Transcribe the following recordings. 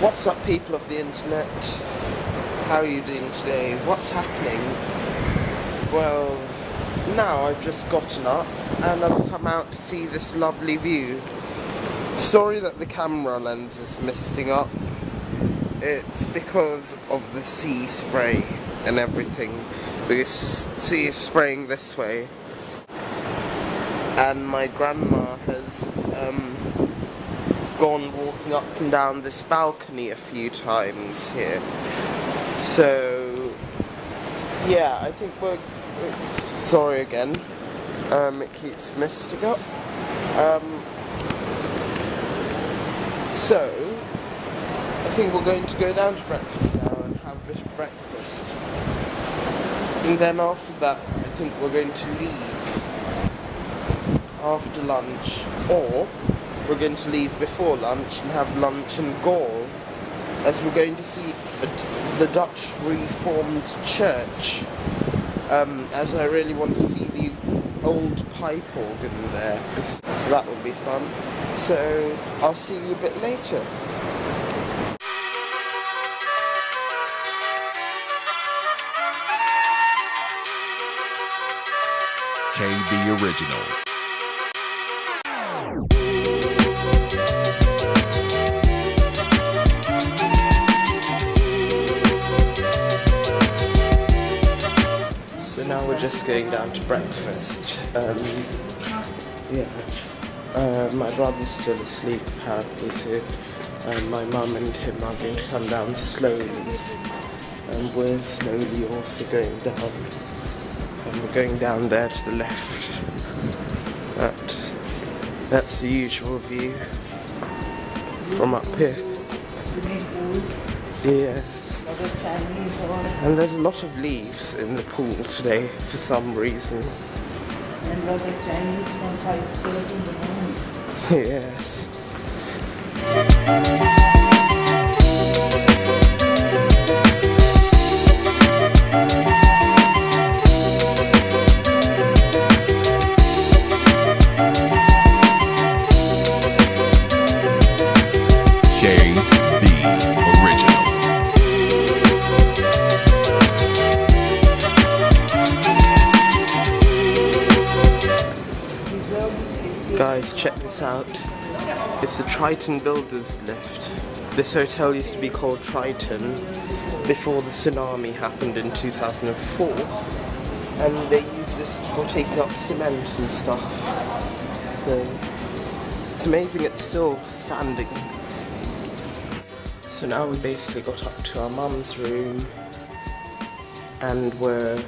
What's up people of the internet? How are you doing today? What's happening? Well, now I've just gotten up and I've come out to see this lovely view. Sorry that the camera lens is misting up. It's because of the sea spray and everything. Because sea is spraying this way. And my grandma has um, gone walking up and down this balcony a few times here. So, yeah, I think we're, sorry again. Um, it keeps misting up. Um, so, I think we're going to go down to breakfast now and have a bit of breakfast. And then after that, I think we're going to leave after lunch, or we're going to leave before lunch and have lunch in Galle, as we're going to see the Dutch Reformed Church, um, as I really want to see the old pipe organ there, so that will be fun. So I'll see you a bit later. KB Original. Just going down to breakfast. Um, yeah, uh, my brother's still asleep apparently, so um, my mum and him are going to come down slowly. And we're slowly also going down. And we're going down there to the left. But that's the usual view from up here. Yeah. And there's a lot of leaves in the pool today for some reason. And Chinese from Yes. Guys, check out. It's the Triton Builders lift. This hotel used to be called Triton before the tsunami happened in 2004. And they use this for taking up cement and stuff. So, it's amazing it's still standing. So now we basically got up to our mum's room and we're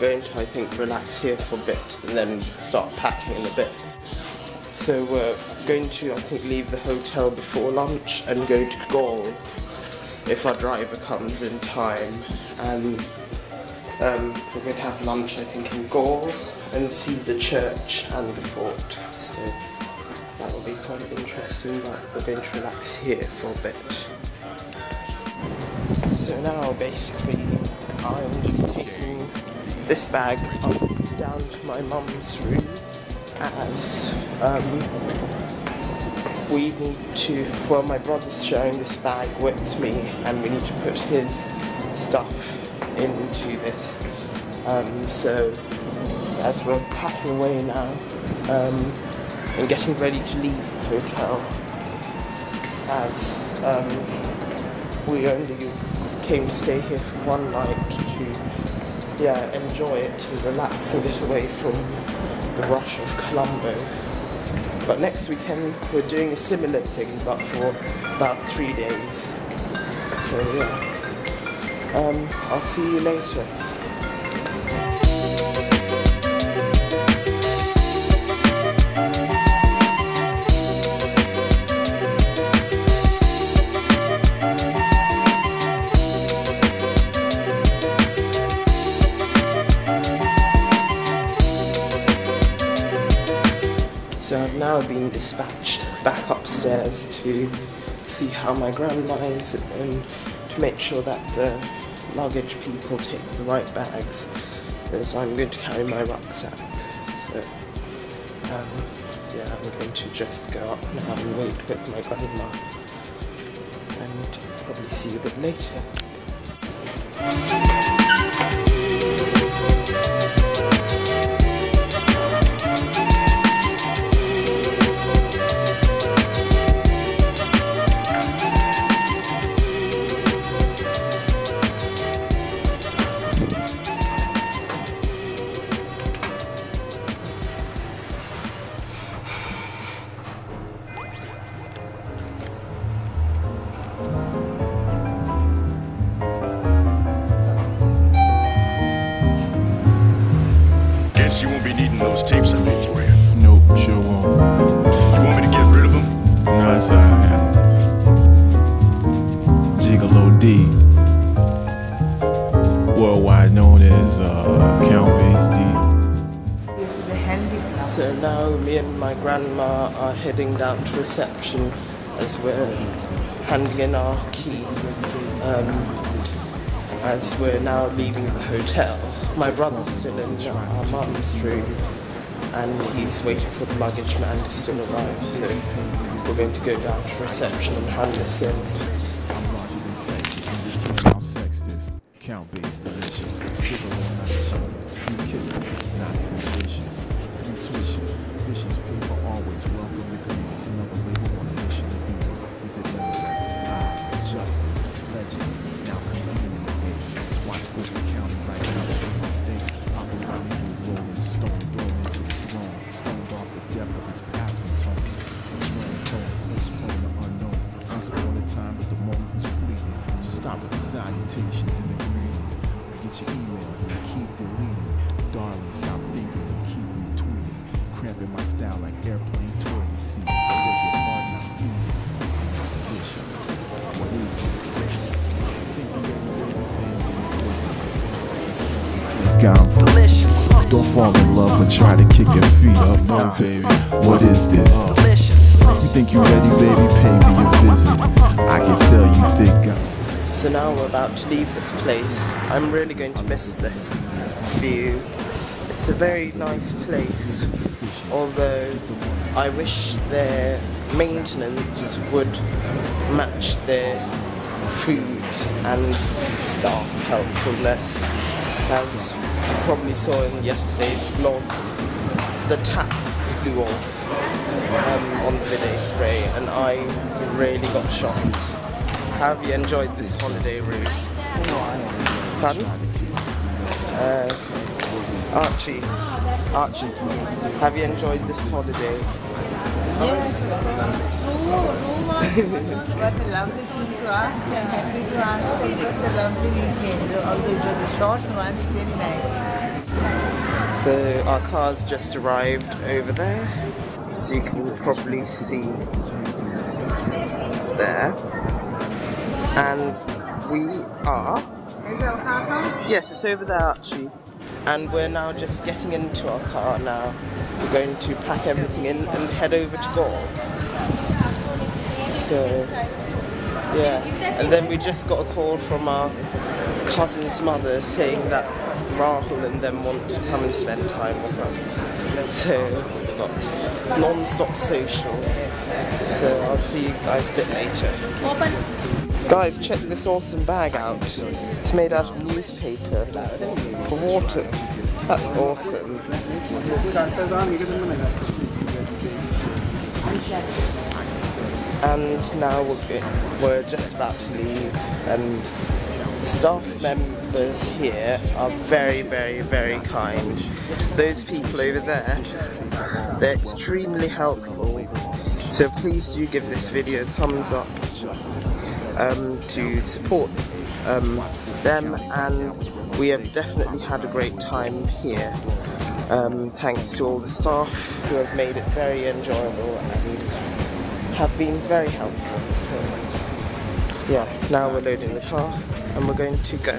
going to, I think, relax here for a bit and then start packing in a bit. So we're going to, I think, leave the hotel before lunch and go to Galle if our driver comes in time. And um, we're going to have lunch, I think, in Galle and see the church and the fort. So that will be quite interesting, but we're going to relax here for a bit. So now, basically, I'm just taking this bag up down to my mum's room as um, we need to, well my brother's sharing this bag with me and we need to put his stuff into this. Um, so as we're packing away now um, and getting ready to leave the hotel as um, we only came to stay here for one night to yeah, enjoy it and relax and get away from the rush of Colombo. But next weekend we're doing a similar thing but for about three days. So yeah. Um, I'll see you later. Dispatched back upstairs to see how my grandma is and to make sure that the luggage people take the right bags as I'm going to carry my rucksack. So, um, yeah, I'm going to just go up now and wait with my grandma. and probably see you a bit later. Sure won't. You want me to get rid of them? No, it's alright. Gigolo D. Worldwide known as uh, Count Bass D. This is the handicap. So now me and my grandma are heading down to reception as we're handing our key um, as we're now leaving the hotel. My brother's still in our mum's room and he's waiting for the luggage man to still arrive so we're going to go down to reception and hand this in. Got me Delicious, Don't fall in love and try to kick your feet up. No, baby. What is this? delicious, You think you ready, baby? Pay me a visit. I can tell you think I'm. So now we're about to leave this place. I'm really going to miss this view. It's a very nice place, although I wish their maintenance would match their food and staff helpfulness. As you probably saw in yesterday's vlog, the tap flew off um, on the video spray and I really got shocked. Have you enjoyed this holiday route? Pardon? Uh, Archie, Archie, have you enjoyed this holiday? Yes, room was what a lovely thing to ask. I'm happy to answer. It was a lovely weekend. Although it was a short one, it's very nice. So our car's just arrived over there, so you can probably see there. And we are Is your car come? Yes, it's over there actually. And we're now just getting into our car now. We're going to pack everything in and head over to Galle. So, yeah. And then we just got a call from our cousin's mother saying that Rahul and them want to come and spend time with us. So, we've got non-stop social. So, I'll see you guys a bit later. Guys, check this awesome bag out. It's made out of newspaper for water. That's awesome. And now we're, we're just about to leave and staff members here are very, very, very kind. Those people over there, they're extremely helpful. So please do give this video a thumbs up um, to support um, them and we have definitely had a great time here. Um, thanks to all the staff who have made it very enjoyable and have been very helpful. So yeah, now we're loading the car and we're going to go.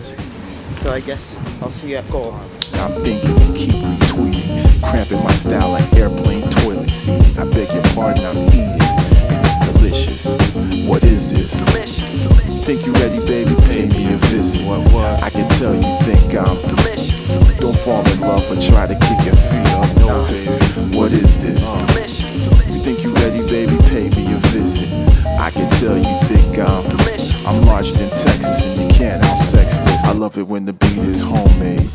So I guess I'll see you at Galle. I'm thinking and keep retweeting. Cramping my style like airplane toilet seat. I beg your pardon, I'm eating. It's delicious. What is this? delicious, think you ready, baby? Pay me a visit. What, what? I can tell you think I'm. delicious, Don't fall in love or try to kick your feet up. No, when the beat is homemade.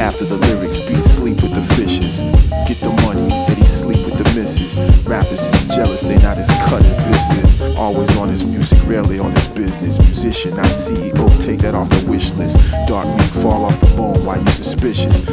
After the lyrics, beat sleep with the fishes. Get the money, that he sleep with the misses. Rappers is jealous, they not as cut as this is. Always on his music, rarely on his business. Musician, not CEO, take that off the wish list. Dark meat fall off the bone, why you suspicious?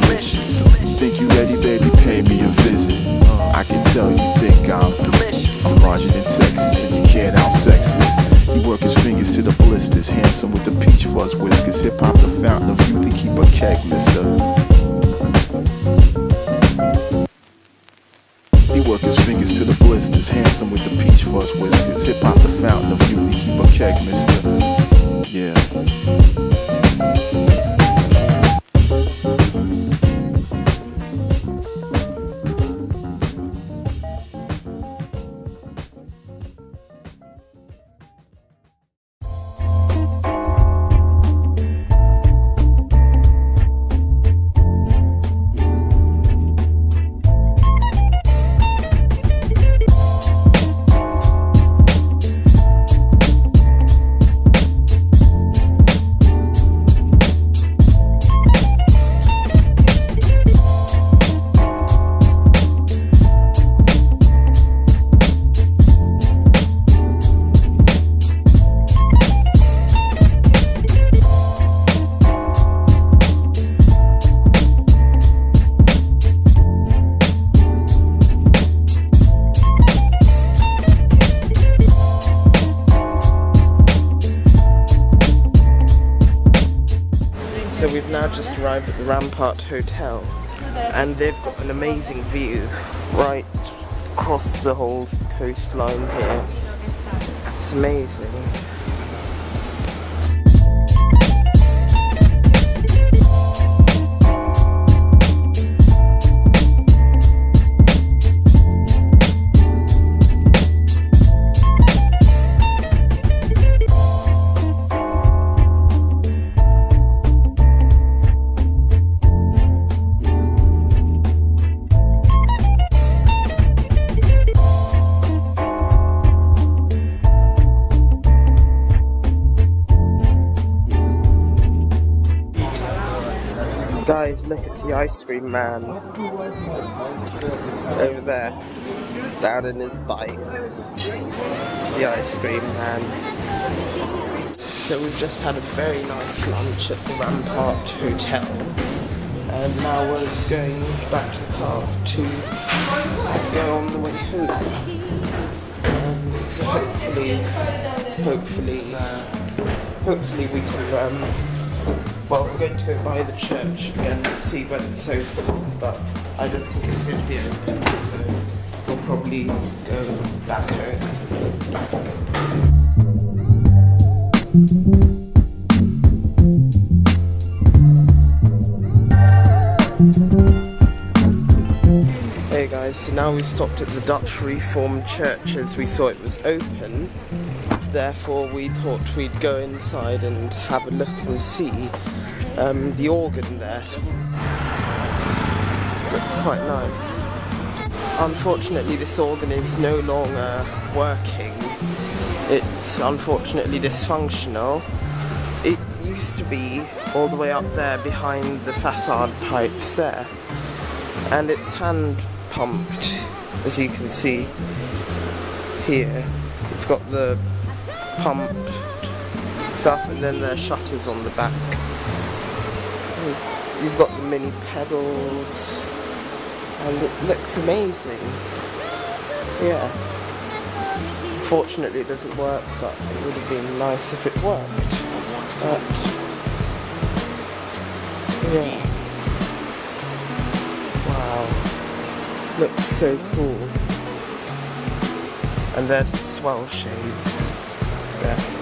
Delicious. Think you ready, baby? Pay me a visit. I can tell you think I'm delicious. I'm larger than Texas, and you can't out sexist. He work his fingers to the blisters, handsome with the peach fuzz whiskers. Hip hop, the fountain of youth, he keep a keg, mister. He work his fingers to the blisters, handsome with the peach fuzz whiskers. Hip hop, the fountain of youth, he keep a keg, mister. So we've now just arrived at the Rampart Hotel and they've got an amazing view right across the whole coastline here. It's amazing. Guys, look, it's the ice cream man. Over there. Down in his bike. The ice cream man. So we've just had a very nice lunch at the Rampart Hotel. And now we're going back to the car to go on the way home. Hopefully, hopefully, uh, hopefully we can um, well, we're going to go by the church and see whether it's open, but I don't think it's going to be open, so we'll probably go back home. Hey guys, so now we've stopped at the Dutch Reformed Church as we saw it was open. Therefore, we thought we'd go inside and have a look and see um, the organ there. Looks quite nice. Unfortunately, this organ is no longer working. It's unfortunately dysfunctional. It used to be all the way up there behind the facade pipes there. And it's hand pumped, as you can see here. We've got the pumped stuff and then there are shutters on the back. Hmm. You've got the mini pedals and it looks amazing. Yeah. Fortunately it doesn't work but it would have been nice if it worked. But yeah. Wow. Looks so cool. And there's the swell shades. Yeah.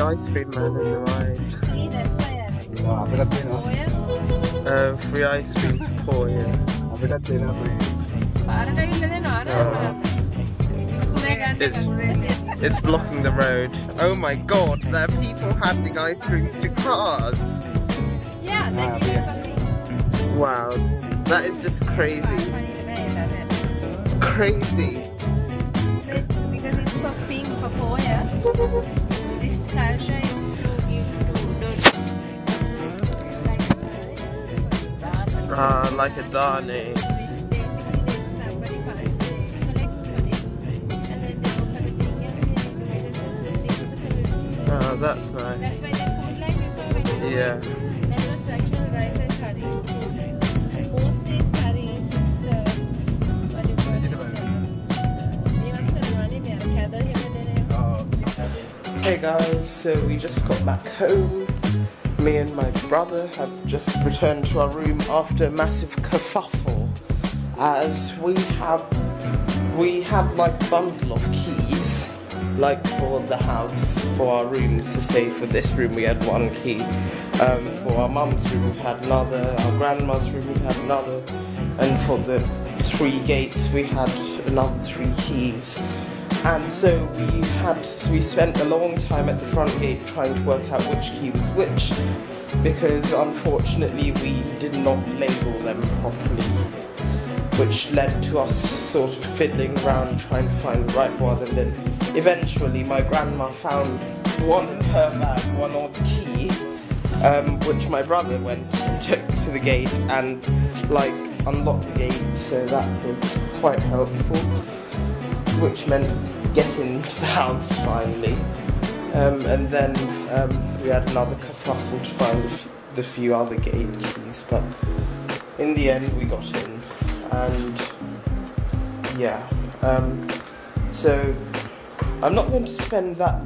Ice cream man has arrived. Uh, free ice cream for poor, yeah. It's, it's blocking the road. Oh my god, there are people handing ice creams to cars. Yeah, Wow, that is just crazy. Crazy. It's because it's for pink for poor, yeah. To don't Ah, like a Dane. Basically, there's somebody finds Hey guys, so we just got back home. Me and my brother have just returned to our room after a massive kerfuffle. As we have, we had like a bundle of keys, like for the house, for our rooms. To say for this room we had one key, um, for our mum's room we had another, our grandma's room we had another, and for the three gates we had another three keys. And so we had we spent a long time at the front gate trying to work out which key was which because unfortunately we did not label them properly which led to us sort of fiddling around trying to find the right one. And then eventually my grandma found one in her bag, one odd key um, which my brother went and took to the gate and like unlocked the gate. So that was quite helpful which meant getting to the house finally. Um, and then um, we had another kerfuffle to find the, few other gate keys, but in the end we got in. And yeah, um, so I'm not going to spend that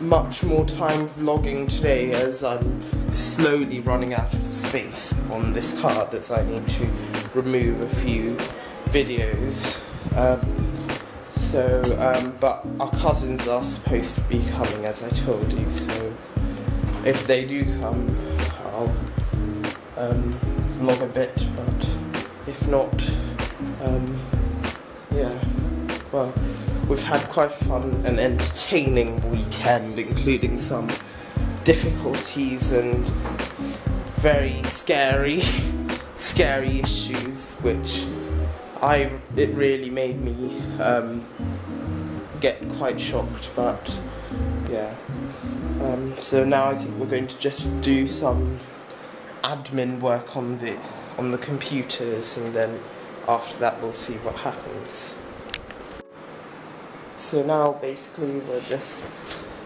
much more time vlogging today as I'm slowly running out of space on this card as I need to remove a few videos. Um, so, um, but our cousins are supposed to be coming, as I told you. So, if they do come, I'll um, vlog a bit. But if not, um, yeah. Well, we've had quite fun and entertaining weekend, including some difficulties and very scary, scary issues, which I it really made me um, get quite shocked, but yeah. Um, so now I think we're going to just do some admin work on the on the computers, and then after that we'll see what happens. So now basically we're just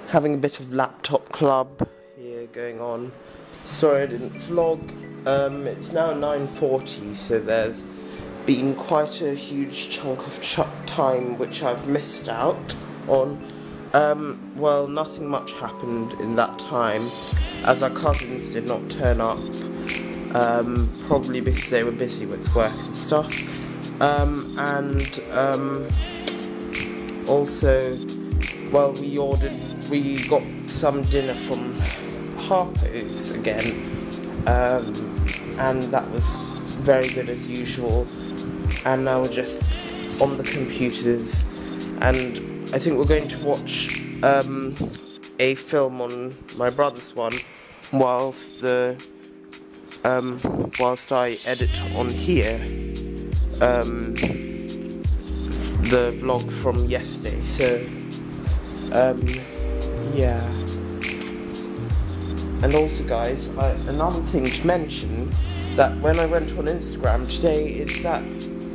having a bit of laptop club here going on. Sorry I didn't vlog. Um, it's now 9:40, so there's been quite a huge chunk of ch- time which I've missed out on. Um, well, nothing much happened in that time, as our cousins did not turn up, um, probably because they were busy with work and stuff. Um, and um, also, well, we ordered, we got some dinner from Harpo's again, um, and that was very good as usual. And now we're just on the computers, and I think we're going to watch um, a film on my brother's one, whilst the um, whilst I edit on here um, the vlog from yesterday. So um, yeah. And also, guys, I, another thing to mention that when I went on Instagram today is that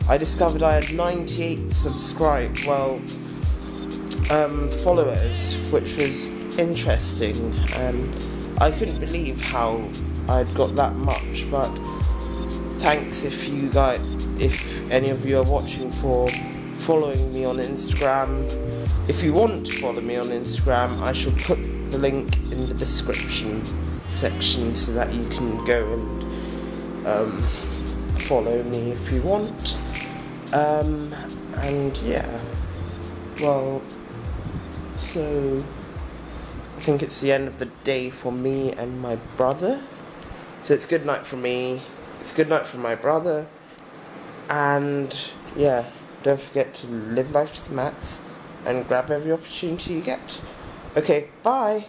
I discovered I had 98 subscribe, well, um, followers, which was interesting, and I couldn't believe how I'd got that much. But thanks if you guys, if any of you are watching, for following me on Instagram. If you want to follow me on Instagram, I shall put the link in the description section so that you can go and um, follow me if you want. Um, and yeah, well, so I think it's the end of the day for me and my brother. So it's good night for me. It's good night for my brother. And yeah, don't forget to live life to the max and grab every opportunity you get. Okay, bye.